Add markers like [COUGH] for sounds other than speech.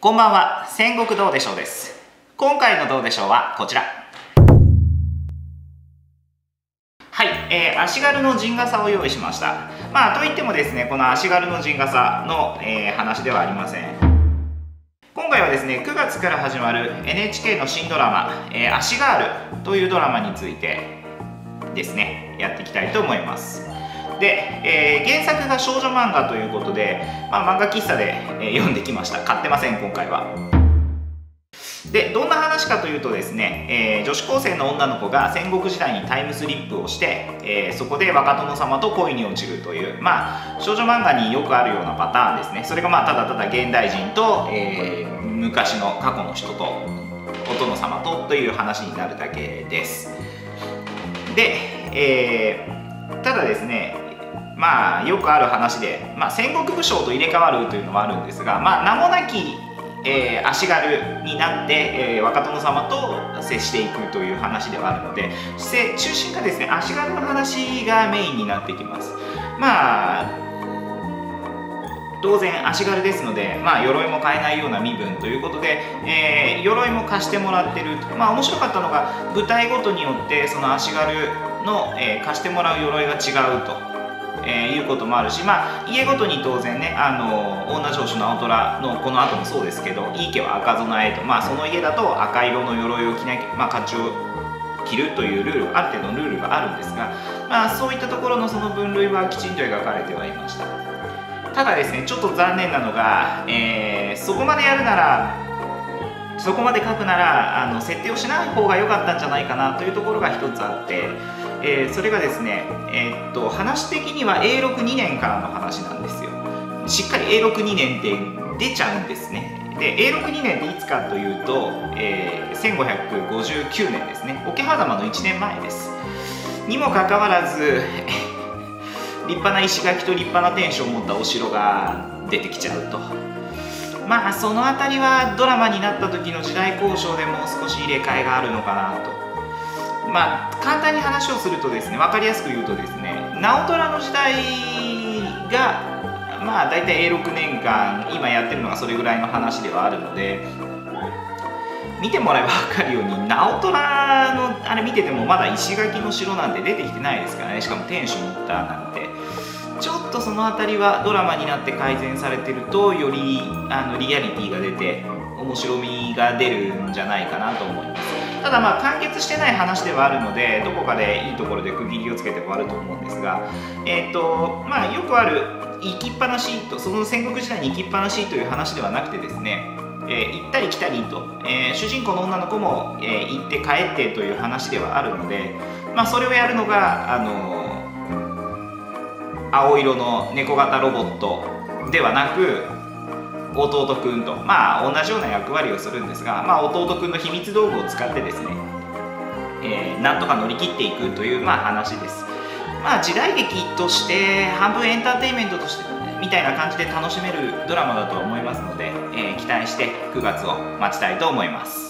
こんばんは。戦国どうでしょうです。今回のどうでしょうはこちら。はい、えー、足軽の陣笠を用意しました。まあといってもですねこの足軽の陣笠の、えー、話ではありません。今回はですね9月から始まる NHK の新ドラマ「えー、足ガール」というドラマについてですねやっていきたいと思います。で、えー、原作が少女漫画ということで、まあ、漫画喫茶で、えー、読んできました。買ってません今回は。でどんな話かというとですね、えー、女子高生の女の子が戦国時代にタイムスリップをして、えー、そこで若殿様と恋に落ちるというまあ少女漫画によくあるようなパターンですね。それがまあただただ現代人と、えー、昔の過去の人とお殿様とという話になるだけです。で、えー、ただですねまあよくある話で、まあ、戦国武将と入れ替わるというのはあるんですが、まあ、名もなき、えー、足軽になって、えー、若殿様と接していくという話ではあるので中心がですね足軽の話がメインになってきます。まあ当然足軽ですので、まあ、鎧も買えないような身分ということで、えー、鎧も貸してもらってるまあ面白かったのが舞台ごとによってその足軽の、えー、貸してもらう鎧が違うと。えー、いうこともあるし、まあ、家ごとに当然ねあの女城主の青虎のこの後もそうですけどいい家は赤備えと、まあ、その家だと赤色の鎧を着なきゃ、まあ、甲冑を着るというルールある程度のルールがあるんですが、まあ、そういったところのその分類はきちんと描かれてはいました。ただですねちょっと残念なのが、えー、そこまでやるならそこまで書くならあの設定をしない方が良かったんじゃないかなというところが一つあってえー、それがですね、えー、っと話的には A62 年からの話なんですよ。しっかり A62 年って出ちゃうんですね。で A62 年っていつかというと、えー、1559年ですね。桶狭間の1年前です。にもかかわらず [LAUGHS] 立派な石垣と立派な天守を持ったお城が出てきちゃうと。まあその辺りはドラマになった時の時代交渉でもう少し入れ替えがあるのかなと。まあ簡単に話をするとですね分かりやすく言うとですね直虎の時代がまあ大体 A6 年間今やってるのがそれぐらいの話ではあるので見てもらえば分かるように直虎のあれ見ててもまだ石垣の城なんて出てきてないですからね。しかも天守持ったなんて。ちょっとその辺りはドラマになって改善されてるとよりあのリアリティが出て面白みが出るんじゃないかなと思います。ただまあ完結してない話ではあるのでどこかでいいところで区切りをつけて終わると思うんですが、えーとまあ、よくある行きっぱなしとその戦国時代に行きっぱなしという話ではなくてですねえー、行ったり来たりと、えー、主人公の女の子も、えー、行って帰ってという話ではあるので、まあ、それをやるのが、あの青色の猫型ロボットではなく弟くんと。まあ同じような役割をするんですが、まあ、弟くんの秘密道具を使ってですね、えー、なんとか乗り切っていくという、まあ、話です。まあ時代劇として半分エンターテインメントとしてみたいな感じで楽しめるドラマだと思いますので、えー、期待して9月を待ちたいと思います。